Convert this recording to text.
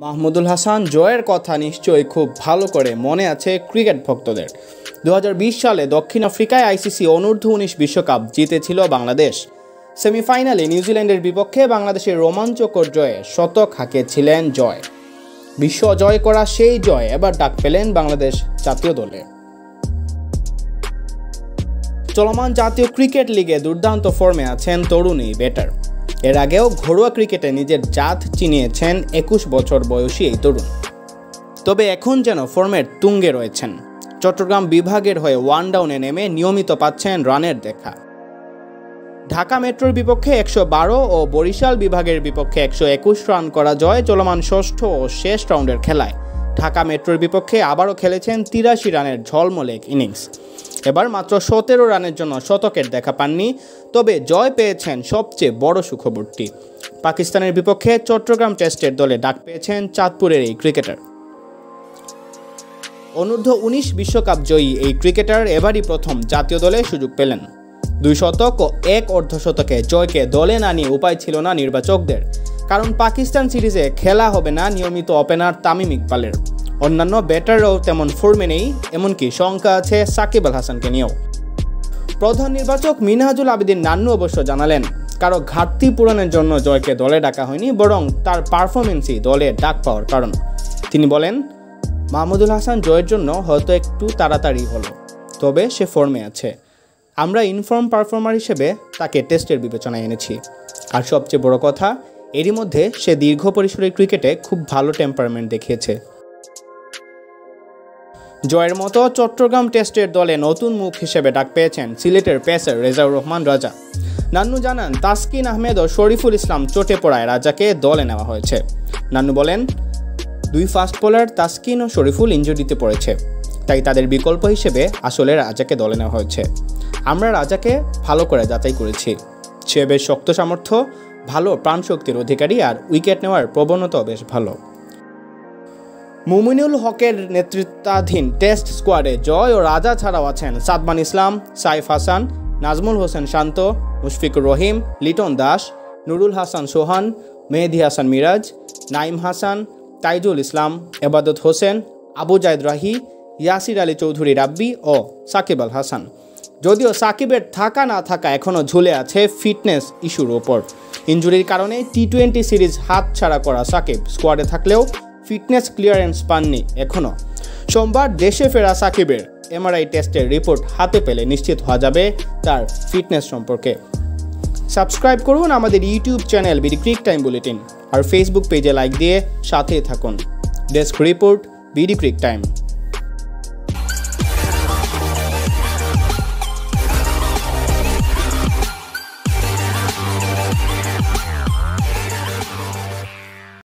মাহমুদুল হাসান জয়ের কথা নিশ্চয়ই খুব ভালো করে মনে আছে ক্রিকেট ভক্তদের। দু হাজার বিশ সালে দক্ষিণ আফ্রিকায় আইসিসি অনূর্ধ্ব উনিশ বিশ্বকাপ জিতেছিল বাংলাদেশ। সেমিফাইনালে নিউজিল্যান্ডের বিপক্ষে বাংলাদেশের রোমাঞ্চকর জয়ে শতক হাঁকেছিলেন জয়। বিশ্ব জয় করা সেই জয় এবার ডাক পেলেন বাংলাদেশ জাতীয় দলে। চলমান জাতীয় ক্রিকেট লিগে দুর্দান্ত ফর্মে আছেন তরুণী ব্যাটার এর আগেও ঘরোয়া ক্রিকেটে নিজের জাত চিনিয়েছেন একুশ বছর বয়সী এই তরুণ। তবে এখন যেন ফর্মের তুঙ্গে রয়েছেন। চট্টগ্রাম বিভাগের হয়ে ওয়ান ডাউনে নেমে নিয়মিত পাচ্ছেন রানের দেখা। ঢাকা মেট্রোর বিপক্ষে একশো বারো ও বরিশাল বিভাগের বিপক্ষে একশো একুশ রান করা জয় চলমান ষষ্ঠ ও শেষ রাউন্ডের খেলায়। ঢাকা মেট্রোর বিপক্ষে আবারও খেলেছেন তিরাশি রানের ঝলমলেক ইনিংস। এবার মাত্র সতেরো রানের জন্য শতকের দেখা পাননি, তবে জয় পেয়েছেন সবচেয়ে বড় সুখবরটি। পাকিস্তানের বিপক্ষে চট্টগ্রাম টেস্টের দলে ডাক পেয়েছেন চাঁদপুরের এই ক্রিকেটার। অনূর্ধ্ব উনিশ বিশ্বকাপ জয়ী এই ক্রিকেটার এবারই প্রথম জাতীয় দলে সুযোগ পেলেন। দুই শতক ও এক অর্ধশতকে জয়কে দলে না নিয়ে উপায় ছিল না নির্বাচকদের, কারণ পাকিস্তান সিরিজে খেলা হবে না নিয়মিত ওপেনার তামিম ইকবালের। অন্যান্য ব্যাটাররাও তেমন ফর্মে নেই, এমনকি শঙ্কা আছে সাকিব আল হাসানকে নিয়েও। প্রধান নির্বাচক মিনহাজুল আবেদিন নান্নু অবশ্য জানালেন, কারও ঘাটতি পূরণের জন্য জয়কে দলে ডাকা হয়নি, বরং তার পারফরমেন্সই দলে ডাক পাওয়ার কারণ। তিনি বলেন, মাহমুদুল হাসান জয়ের জন্য হয়তো একটু তাড়াতাড়ি হলো, তবে সে ফর্মে আছে। আমরা ইনফর্ম পারফর্মার হিসেবে তাকে টেস্টের বিবেচনায় এনেছি। আর সবচেয়ে বড় কথা, এরই মধ্যে সে দীর্ঘ পরিসরের ক্রিকেটে খুব ভালো টেম্পারমেন্ট দেখিয়েছে। জয়ের মতো চট্টগ্রাম টেস্টের দলে নতুন মুখ হিসেবে ডাক পেয়েছেন সিলেটের পেসার রেজাউর রহমান রাজা। নান্নু জানান, তাসকিন আহমেদ ও শরীফুল ইসলাম চোটে পড়ায় রাজাকে দলে নেওয়া হয়েছে। নান্নু বলেন, দুই ফাস্ট বোলার তাসকিন ও শরীফুল ইঞ্জুরিতে পড়েছে, তাই তাদের বিকল্প হিসেবে আসলে রাজাকে দলে নেওয়া হয়েছে। আমরা রাজাকে ভালো করে যাচাই করেছি। সে বেশ শক্ত সামর্থ্য, ভালো প্রাণশক্তির অধিকারী আর উইকেট নেওয়ার প্রবণতাও বেশ ভালো। মুমিনুল হকের নেতৃত্বাধীন টেস্ট স্কোয়াডে জয় ও রাজা ছাড়াও আছেন সাদমান ইসলাম, সাইফ হাসান, নাজমুল হোসেন শান্ত, মুশফিকুর রহিম, লিটন দাস, নুরুল হাসান সোহান, মেহেদি হাসান মিরাজ, নাইম হাসান, তাইজুল ইসলাম, এবাদত হোসেন, আবু জায়দ রাহি, ইয়াসির আলী চৌধুরী রাব্বি ও সাকিব আল হাসান। যদিও সাকিবের থাকা না থাকা এখনও ঝুলে আছে ফিটনেস ইস্যুর ওপর। ইঞ্জুরির কারণে টি টোয়েন্টি সিরিজ হাত ছাড়া করা সাকিব। স্কোয়াডে থাকলেও ফিটনেস ক্লিয়ারেন্স পাননি এখনও সোমবার দেশে ফেরা সাকিবের এমআরআই টেস্টের রিপোর্ট হাতে পেলে নিশ্চিত হওয়া যাবে তার ফিটনেস সম্পর্কে। সাবস্ক্রাইব করুন আমাদের YouTube channel BD Cric Time bulletin আর ফেসবুক পেজে লাইক দিয়ে সাথে থাকুন। Desk report BD Cric Time.